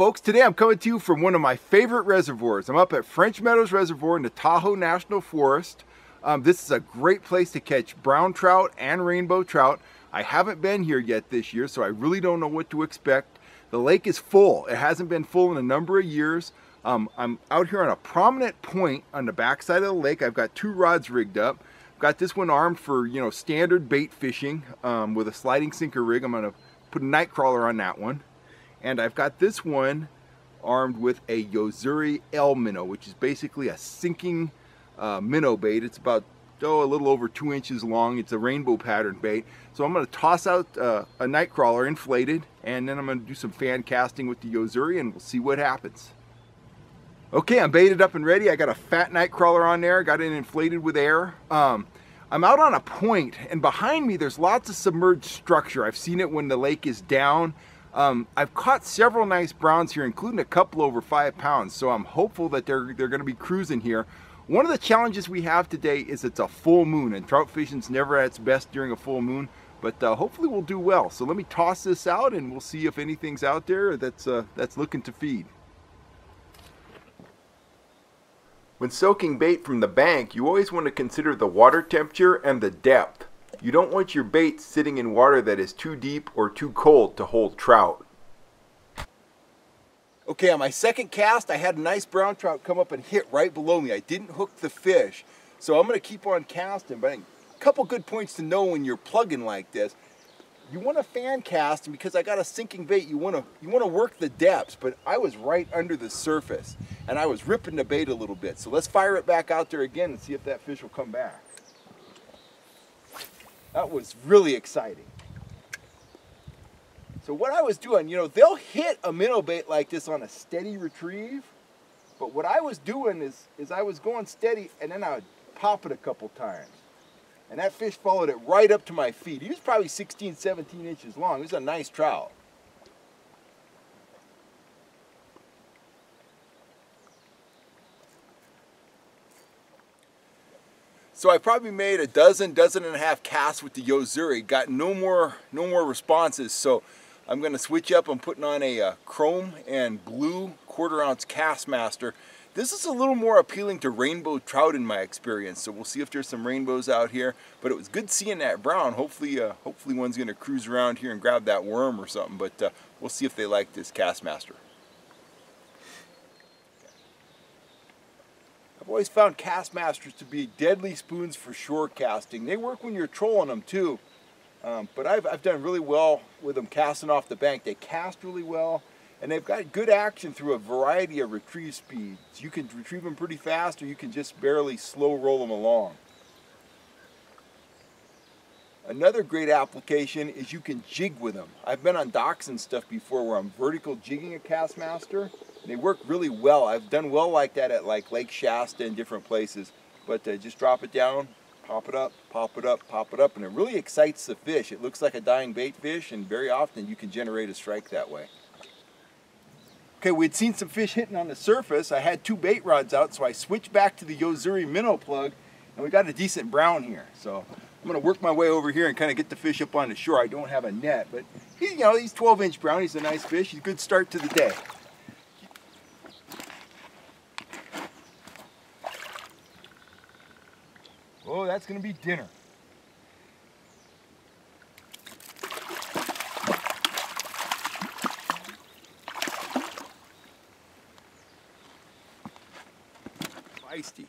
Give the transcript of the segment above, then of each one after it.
Folks, today I'm coming to you from one of my favorite reservoirs. I'm up at French Meadows Reservoir in the Tahoe National Forest. Um, this is a great place to catch brown trout and rainbow trout. I haven't been here yet this year, so I really don't know what to expect. The lake is full. It hasn't been full in a number of years. Um, I'm out here on a prominent point on the backside of the lake. I've got two rods rigged up. I've got this one armed for, you know, standard bait fishing um, with a sliding sinker rig. I'm gonna put a night crawler on that one. And I've got this one armed with a Yo-Zuri L minnow, which is basically a sinking uh, minnow bait. It's about oh, a little over two inches long. It's a rainbow pattern bait. So I'm going to toss out uh, a night crawler inflated, and then I'm going to do some fan casting with the Yo-Zuri, and we'll see what happens. Okay, I'm baited up and ready. I got a fat night crawler on there. Got it inflated with air. Um, I'm out on a point, and behind me there's lots of submerged structure. I've seen it when the lake is down. Um, I've caught several nice browns here, including a couple over five pounds, so I'm hopeful that they're, they're going to be cruising here. One of the challenges we have today is it's a full moon, and trout fishing's never at its best during a full moon, but uh, hopefully we'll do well. So let me toss this out, and we'll see if anything's out there that's, uh, that's looking to feed. When soaking bait from the bank, you always want to consider the water temperature and the depth. You don't want your bait sitting in water that is too deep or too cold to hold trout. Okay, on my second cast, I had a nice brown trout come up and hit right below me. I didn't hook the fish, so I'm going to keep on casting. But a couple good points to know when you're plugging like this. You want to fan cast, and because I got a sinking bait, you want to you want to work the depths. But I was right under the surface, and I was ripping the bait a little bit. So let's fire it back out there again and see if that fish will come back. That was really exciting. So what I was doing, you know, they'll hit a minnow bait like this on a steady retrieve, but what I was doing is, is I was going steady and then I would pop it a couple times. And that fish followed it right up to my feet. He was probably 16, 17 inches long. He was a nice trout. So I probably made a dozen, dozen and a half casts with the Yo-Zuri. Got no more, no more responses. So I'm going to switch up. I'm putting on a uh, chrome and blue quarter ounce Kastmaster. This is a little more appealing to rainbow trout in my experience. So we'll see if there's some rainbows out here. But it was good seeing that brown. Hopefully, uh, hopefully one's going to cruise around here and grab that worm or something. But uh, we'll see if they like this Kastmaster. I've always found Kastmasters to be deadly spoons for shore casting. They work when you're trolling them too. Um, but I've, I've done really well with them casting off the bank. They cast really well and they've got good action through a variety of retrieve speeds. You can retrieve them pretty fast or you can just barely slow roll them along. Another great application is you can jig with them. I've been on docks and stuff before where I'm vertical jigging a Kastmaster. They work really well. I've done well like that at like Lake Shasta and different places. But uh, just drop it down, pop it up, pop it up, pop it up, and it really excites the fish. It looks like a dying bait fish, and very often you can generate a strike that way. Okay, we'd seen some fish hitting on the surface. I had two bait rods out, so I switched back to the Yo-Zuri minnow plug, and we got a decent brown here. So I'm going to work my way over here and kind of get the fish up on the shore. I don't have a net, but he, you know, he's 12 inch brown. He's a nice fish. He's a good start to the day. Oh, that's going to be dinner. Feisty.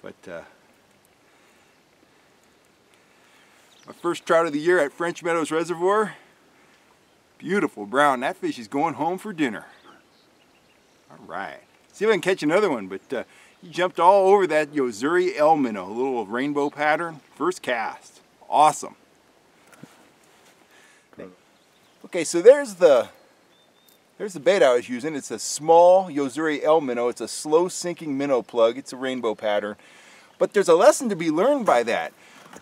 But, uh, My first trout of the year at French Meadows Reservoir. Beautiful brown. That fish is going home for dinner. All right. See if I can catch another one, but uh, he jumped all over that Yo-Zuri L minnow, a little rainbow pattern. First cast. Awesome. Okay, so there's the there's the bait I was using. It's a small Yo-Zuri L minnow. It's a slow sinking minnow plug. It's a rainbow pattern. But there's a lesson to be learned by that.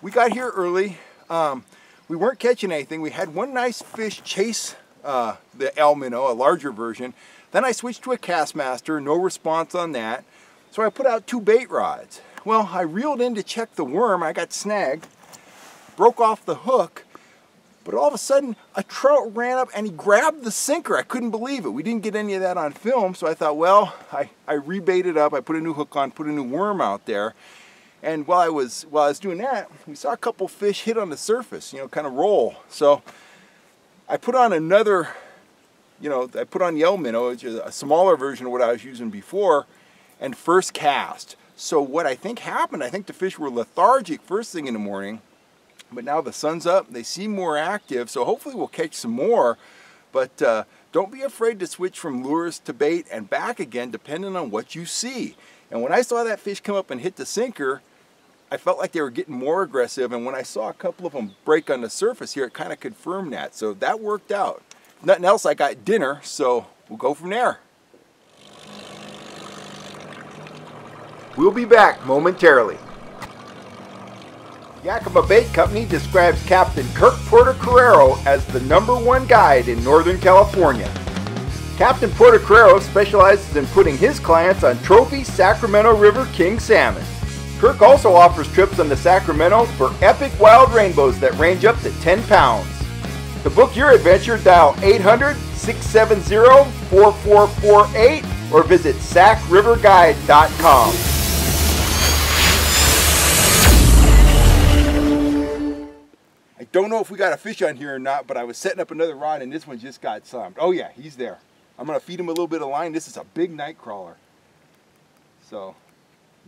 We got here early. Um, we weren't catching anything. We had one nice fish chase uh, the minnow, a larger version. Then I switched to a Kastmaster, no response on that. So I put out two bait rods. Well, I reeled in to check the worm. I got snagged, broke off the hook, But all of a sudden, a trout ran up and he grabbed the sinker. I couldn't believe it. We didn't get any of that on film, so I thought, well, I, I rebaited up, I put a new hook on, put a new worm out there. And while I was while I was doing that, we saw a couple fish hit on the surface, you know, kind of roll. So I put on another, you know, I put on yellow minnow, which is a smaller version of what I was using before, and first cast. So what I think happened, I think the fish were lethargic first thing in the morning, but now the sun's up, they seem more active, so hopefully we'll catch some more. But uh, don't be afraid to switch from lures to bait and back again, depending on what you see. And when I saw that fish come up and hit the sinker, I felt like they were getting more aggressive. And when I saw a couple of them break on the surface here, it kind of confirmed that. So that worked out. Nothing else, I got dinner, so we'll go from there. We'll be back momentarily. Yakima Bait Company describes Captain Kirk Portocarrero as the number one guide in Northern California. Captain Portocarrero specializes in putting his clients on trophy Sacramento River King salmon. Kirk also offers trips on the Sacramento for epic wild rainbows that range up to 10 pounds. To book your adventure, dial 800 670 4448 or visit sacriverguide.com. I don't know if we got a fish on here or not, but I was setting up another rod and this one just got slammed. Oh yeah, he's there. I'm gonna feed him a little bit of line. This is a big night crawler. So,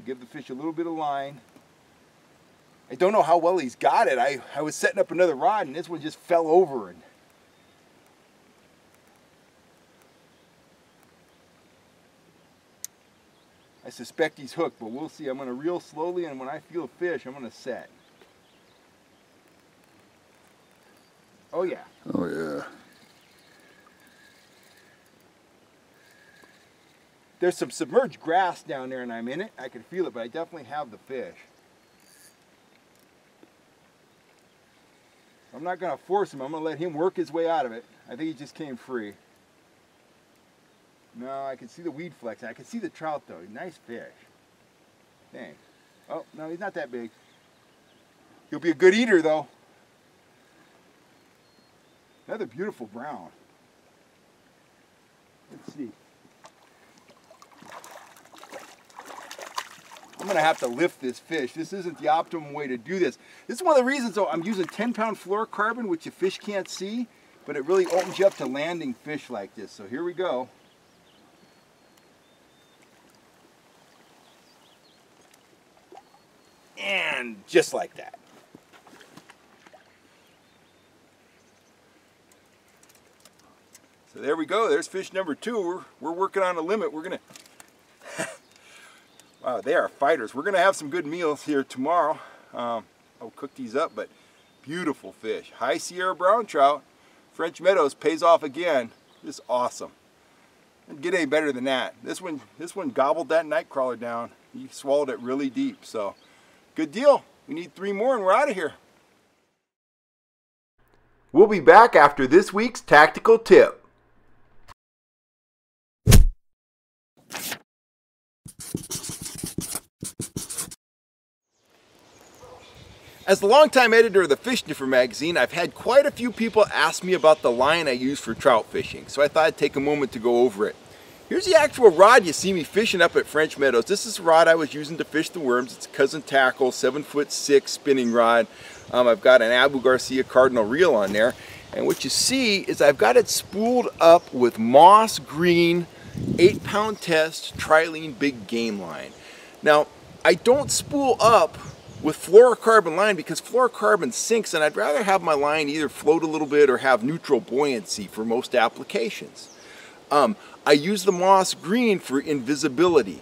give the fish a little bit of line. I don't know how well he's got it. I, I was setting up another rod and this one just fell over and I suspect he's hooked, but we'll see. I'm going to reel slowly, and when I feel a fish, I'm going to set. Oh yeah. Oh yeah. There's some submerged grass down there and I'm in it. I can feel it, but I definitely have the fish. I'm not going to force him. I'm going to let him work his way out of it. I think he just came free. No, I can see the weed flex. I can see the trout though. Nice fish. Dang. Oh, no, he's not that big. He'll be a good eater though. Another beautiful brown. Let's see. I'm gonna have to lift this fish. This isn't the optimum way to do this. This is one of the reasons though I'm using 10 pound fluorocarbon, which the fish can't see, but it really opens you up to landing fish like this. So here we go. And just like that. So there we go. There's fish number two. We're, we're working on a limit. We're to... wow, they are fighters. We're going to have some good meals here tomorrow. Um, I'll cook these up, but beautiful fish. High Sierra brown trout. French Meadows pays off again. Is awesome. Didn't get any better than that. This one, this one gobbled that night crawler down. He swallowed it really deep. So, good deal. We need three more and we're out of here. We'll be back after this week's tactical tip. As the longtime editor of the Fish Sniffer magazine, I've had quite a few people ask me about the line I use for trout fishing, so I thought I'd take a moment to go over it. Here's the actual rod you see me fishing up at French Meadows. This is the rod I was using to fish the worms. It's Cousin Tackle, 7 foot 6 spinning rod. Um, I've got an Abu Garcia Cardinal reel on there. And what you see is I've got it spooled up with moss green, 8 pound test, trilene big game line. Now, I don't spool up with fluorocarbon line because fluorocarbon sinks and I'd rather have my line either float a little bit or have neutral buoyancy for most applications. Um, I use the moss green for invisibility.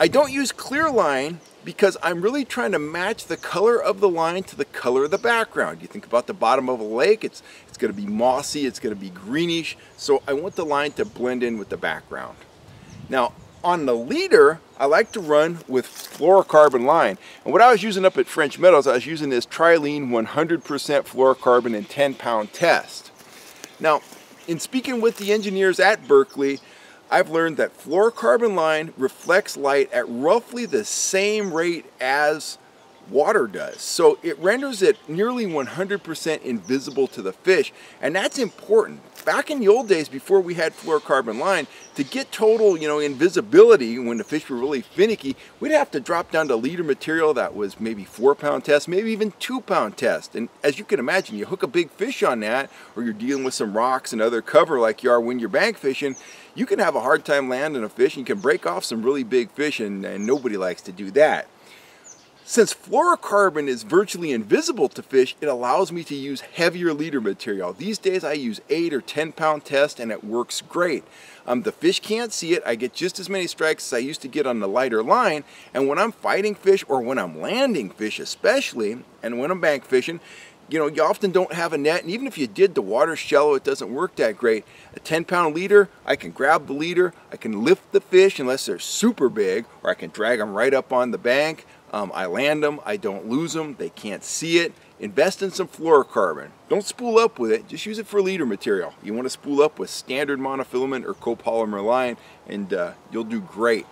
I don't use clear line because I'm really trying to match the color of the line to the color of the background. You think about the bottom of a lake, it's, it's going to be mossy, it's going to be greenish, so I want the line to blend in with the background. Now, on the leader, I like to run with fluorocarbon line. And what I was using up at French Meadows, I was using this Trilene 100% fluorocarbon and 10 pound test. Now, in speaking with the engineers at Berkley, I've learned that fluorocarbon line reflects light at roughly the same rate as water does. So it renders it nearly 100% invisible to the fish, and that's important. Back in the old days, before we had fluorocarbon line, to get total, you know, invisibility when the fish were really finicky, we'd have to drop down to leader material that was maybe four pound test, maybe even two pound test. And as you can imagine, you hook a big fish on that, or you're dealing with some rocks and other cover like you are when you're bank fishing, you can have a hard time landing a fish and you can break off some really big fish and, and nobody likes to do that. Since fluorocarbon is virtually invisible to fish, it allows me to use heavier leader material. These days I use 8 or 10 pound test and it works great. Um, the fish can't see it. I get just as many strikes as I used to get on the lighter line. And when I'm fighting fish or when I'm landing fish especially, and when I'm bank fishing, you know, you often don't have a net, and even if you did, the water's shallow, it doesn't work that great. A 10 pound leader, I can grab the leader, I can lift the fish unless they're super big, or I can drag them right up on the bank. Um, I land them, I don't lose them, they can't see it. Invest in some fluorocarbon. Don't spool up with it, just use it for leader material. You want to spool up with standard monofilament or copolymer line, and uh, you'll do great.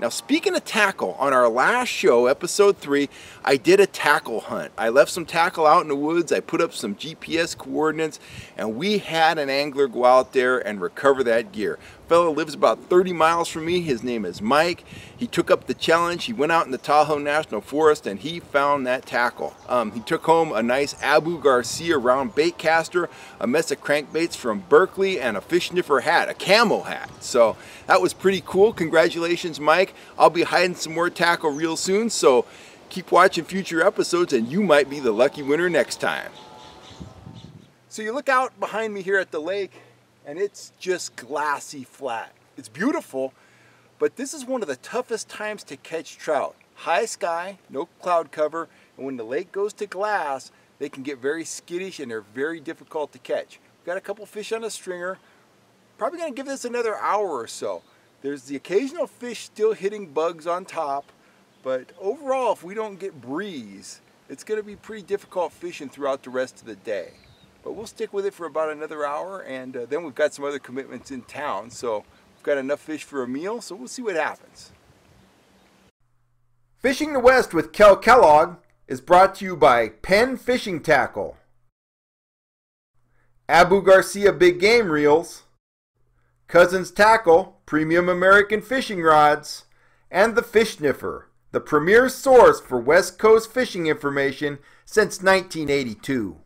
Now, speaking of tackle, on our last show, episode three, I did a tackle hunt. I left some tackle out in the woods, I put up some GPS coordinates, and we had an angler go out there and recover that gear. Fellow lives about 30 miles from me. His name is Mike. He took up the challenge. He went out in the Tahoe National Forest and he found that tackle. Um, he took home a nice Abu Garcia round bait caster, a mess of crankbaits from Berkley, and a fish sniffer hat, a camo hat. So that was pretty cool. Congratulations, Mike. I'll be hiding some more tackle real soon. So keep watching future episodes and you might be the lucky winner next time. So you look out behind me here at the lake and it's just glassy flat. It's beautiful, but this is one of the toughest times to catch trout. High sky, no cloud cover, and when the lake goes to glass, they can get very skittish and they're very difficult to catch. We've got a couple fish on a stringer. Probably gonna give this another hour or so. There's the occasional fish still hitting bugs on top, but overall, if we don't get breeze, it's gonna be pretty difficult fishing throughout the rest of the day. But we'll stick with it for about another hour and uh, then we've got some other commitments in town. So we've got enough fish for a meal, so we'll see what happens. Fishing the West with Cal Kellogg is brought to you by Penn Fishing Tackle, Abu Garcia Big Game Reels, Cousins Tackle, Premium American Fishing Rods, and the Fish Sniffer, the premier source for West Coast fishing information since 1982.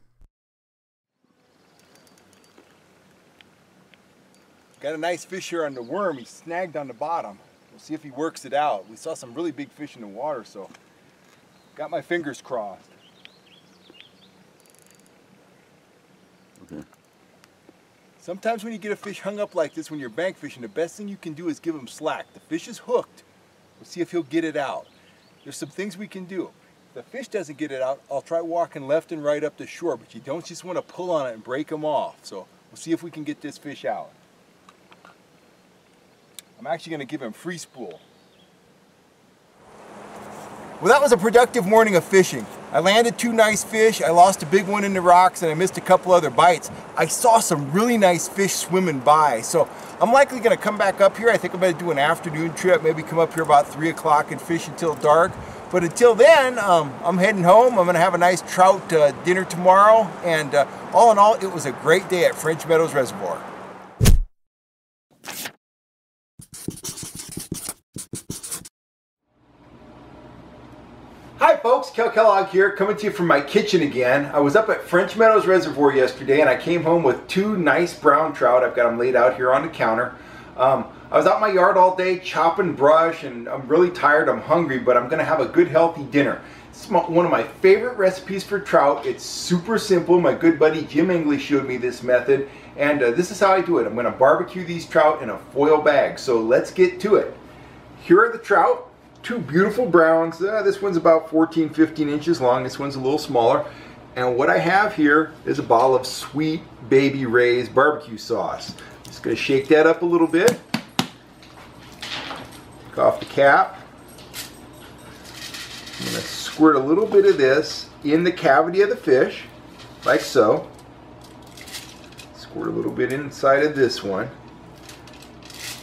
Got a nice fish here on the worm. He snagged on the bottom. We'll see if he works it out. We saw some really big fish in the water, so got my fingers crossed. Okay. Sometimes when you get a fish hung up like this when you're bank fishing, the best thing you can do is give him slack. The fish is hooked. We'll see if he'll get it out. There's some things we can do. If the fish doesn't get it out, I'll try walking left and right up the shore, but you don't just want to pull on it and break him off. So we'll see if we can get this fish out. I'm actually going to give him free spool. Well, that was a productive morning of fishing. I landed two nice fish, I lost a big one in the rocks, and I missed a couple other bites. I saw some really nice fish swimming by, so I'm likely going to come back up here. I think I'm to do an afternoon trip, maybe come up here about 3 o'clock and fish until dark. But until then, um, I'm heading home. I'm going to have a nice trout uh, dinner tomorrow, and uh, all in all, it was a great day at French Meadows Reservoir. Hi folks, Cal Kellogg here, coming to you from my kitchen again. I was up at French Meadows Reservoir yesterday and I came home with two nice brown trout. I've got them laid out here on the counter. Um, I was out in my yard all day chopping brush and I'm really tired, I'm hungry, but I'm gonna have a good healthy dinner. It's one of my favorite recipes for trout. It's super simple. My good buddy Jim English showed me this method and uh, this is how I do it. I'm gonna barbecue these trout in a foil bag. So let's get to it. Here are the trout two beautiful browns. Uh, this one's about 14, 15 inches long. This one's a little smaller. And what I have here is a bottle of Sweet Baby Ray's barbecue sauce. Just gonna shake that up a little bit. Take off the cap. I'm gonna squirt a little bit of this in the cavity of the fish, like so. Squirt a little bit inside of this one.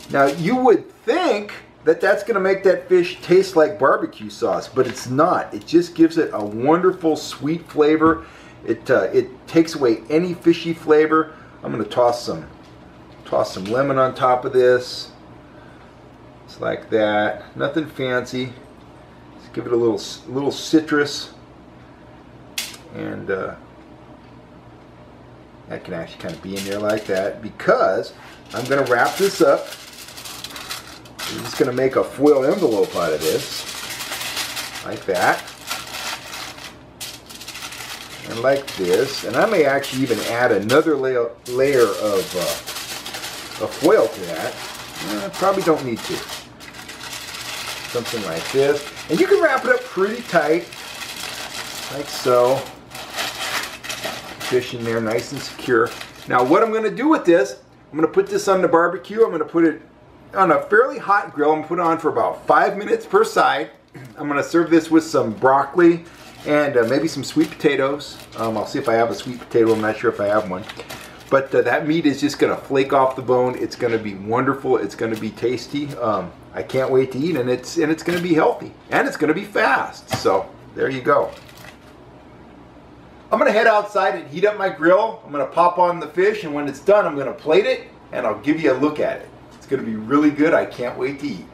Now you would think that that's going to make that fish taste like barbecue sauce, but it's not. It just gives it a wonderful sweet flavor. It, uh, it takes away any fishy flavor. I'm going to toss some, toss some lemon on top of this. It's like that. Nothing fancy. Just give it a little, little citrus. And uh, that can actually kind of be in there like that because I'm going to wrap this up I'm just going to make a foil envelope out of this, like that, and like this. And I may actually even add another layer, layer of, uh, foil to that. Eh, probably don't need to. Something like this. And you can wrap it up pretty tight, like so. Fish in there nice and secure. Now what I'm going to do with this, I'm going to put this on the barbecue. I'm going to put it on a fairly hot grill. I'm put it on for about five minutes per side. I'm going to serve this with some broccoli and uh, maybe some sweet potatoes. Um, I'll see if I have a sweet potato. I'm not sure if I have one. But uh, that meat is just going to flake off the bone. It's going to be wonderful. It's going to be tasty. Um, I can't wait to eat, and it's and it's going to be healthy, and it's going to be fast. So there you go. I'm to head outside and heat up my grill. I'm to pop on the fish, and when it's done, I'm to plate it, and I'll give you a look at it. It's to be really good. I can't wait to eat.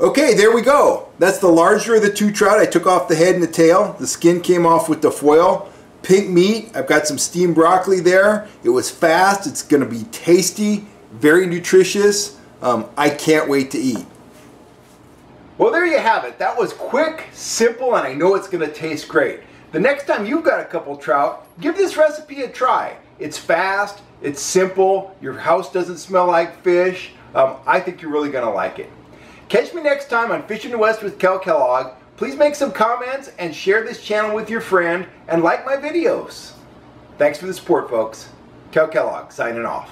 Okay, there we go. That's the larger of the two trout. I took off the head and the tail. The skin came off with the foil. Pink meat. I've got some steamed broccoli there. It was fast. It's to be tasty, very nutritious. Um, I can't wait to eat. Well, there you have it. That was quick, simple, and I know it's going to taste great. The next time you've got a couple trout, give this recipe a try. It's fast, it's simple, your house doesn't smell like fish. Um, I think you're really going to like it. Catch me next time on Fishing the West with Cal Kellogg. Please make some comments and share this channel with your friend and like my videos. Thanks for the support, folks. Cal Kellogg signing off.